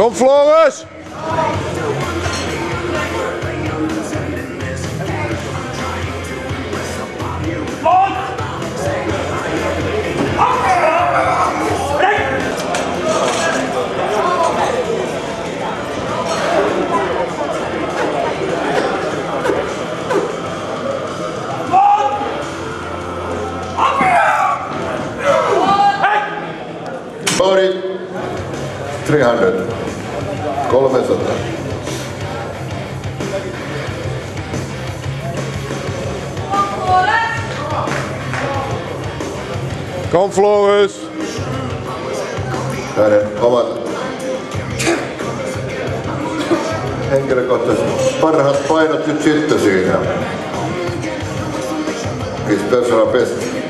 Kom Floris! 300. 300. Kom Floris! Hänen omat henkilökohtaiset parhaat painot nyt sitten siinä. His personal best.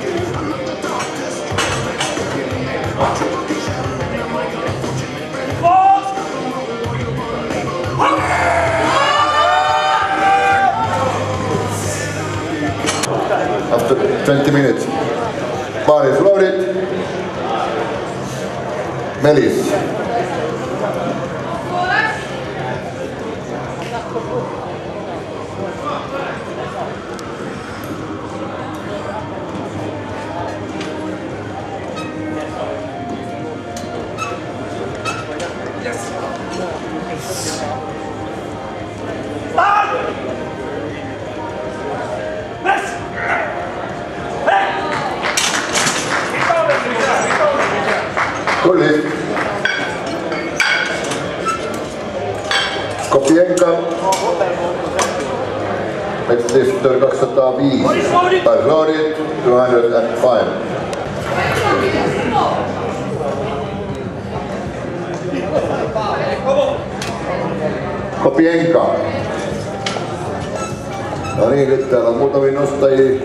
After 20 minutes. Bar is loaded. Melis. Lift. Kopienka. Lift 205. By loaded 205. Kopienka. No niin, nyt täällä on muutamia nostajia.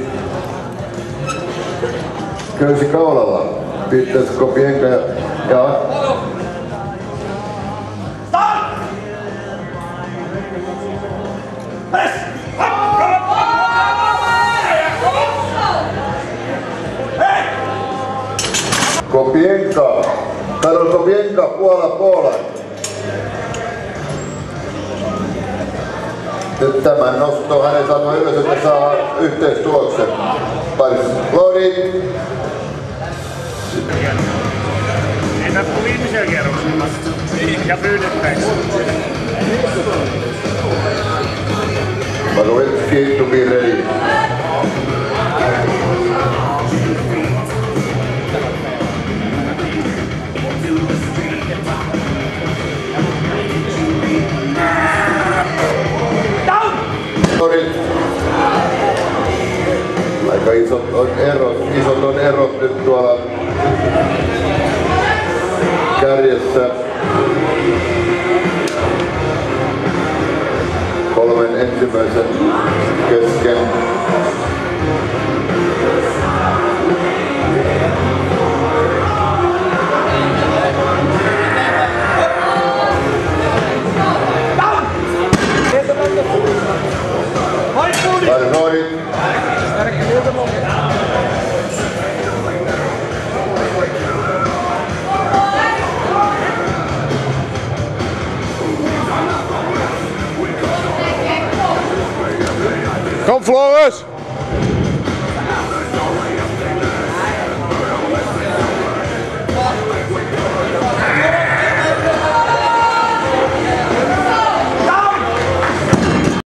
Köysi kaulalla. Pitäis Kopienka ja, ja Kopienka. Karol Kopienka, Puola, Puola. Nyt tämän nosto hänen saatava ylös, että saa yhteistuloksen. Paris Loaded. Ei tarvitse viimeisellä kierroksella. Ja pyydettäisiin. Magovetski to be ready. Aika isot on erot, isot on erot nyt tuolla kärjessä. kolmen ensimmäisen kesken. Kom Floris!